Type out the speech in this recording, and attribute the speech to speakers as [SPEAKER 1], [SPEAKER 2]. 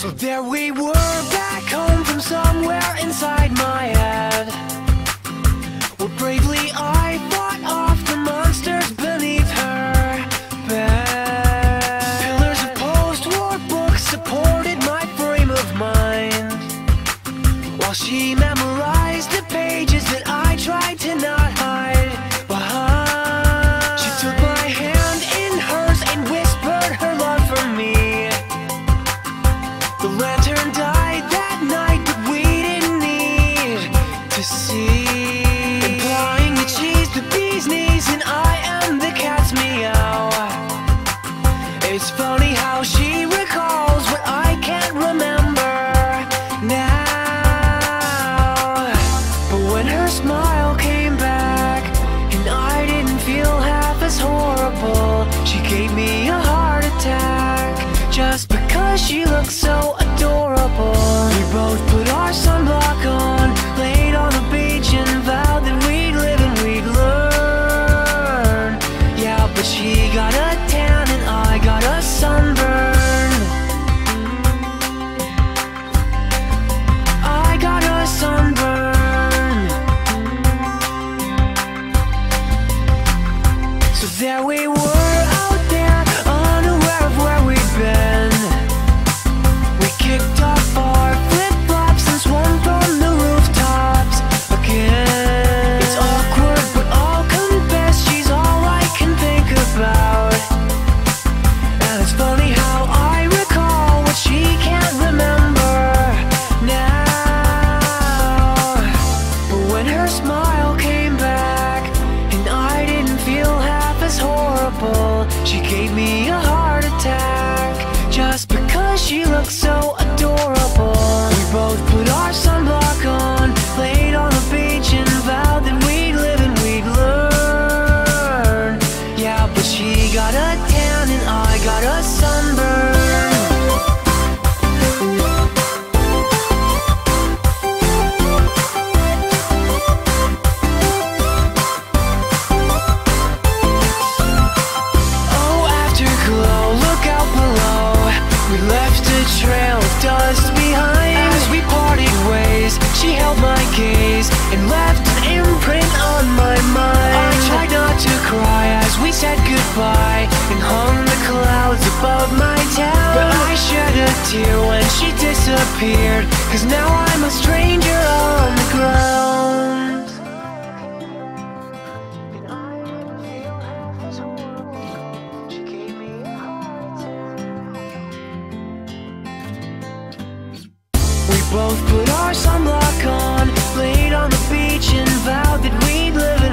[SPEAKER 1] So there we were back home from somewhere inside my head. Where bravely I fought off the monsters beneath her bed. Pillars of post-war books supported my frame of mind. While she memorized see. Implying that the bee's knees and I am the cat's meow. It's funny how she recalls what I can't remember now. But when her smile came back and I didn't feel half as horrible, she gave me a heart attack just because she looked so gave me a heart attack just because she looked so adorable. We both put our sunblock on, laid on the beach, and vowed that we'd live and we'd learn. Yeah, but she got a tan and I got a sunburn. Tear when she disappeared. Cause now I'm a stranger on the ground. We both put our sunblock on, laid on the beach, and vowed that we'd live